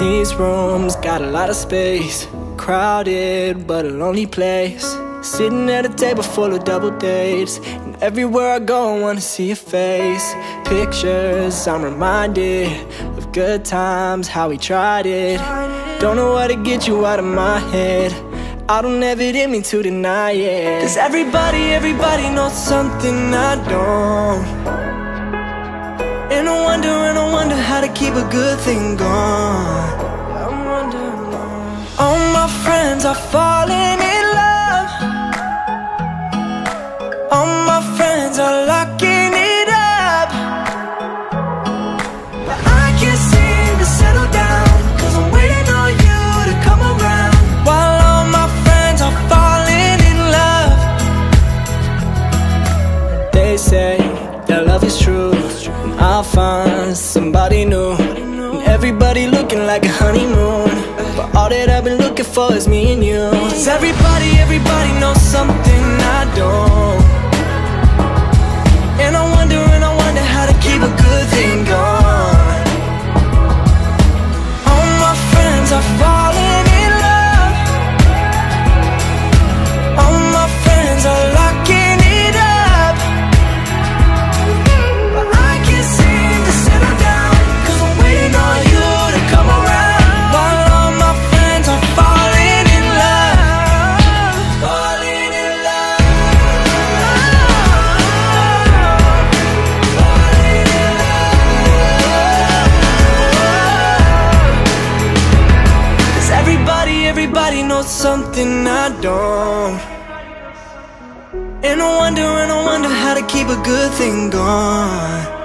These rooms. Got a lot of space. Crowded, but a lonely place. Sitting at a table full of double dates. And everywhere I go I wanna see your face. Pictures, I'm reminded Of good times, how we tried it. Don't know how to get you out of my head. I don't have it in me to deny it. Cause everybody, everybody knows something I don't keep a good thing going. All my friends are falling in love. All my friends are locking it up. But I can't seem to settle down Cause I'm waiting on you to come around. While all my friends are falling in love. They say that love is true. I'll find somebody new. And everybody looking like a honeymoon. But all that I've been looking for is me and you. Cause everybody, everybody knows something I don't. And I wonder knows something I don't. And I wonder, and I wonder how to keep a good thing going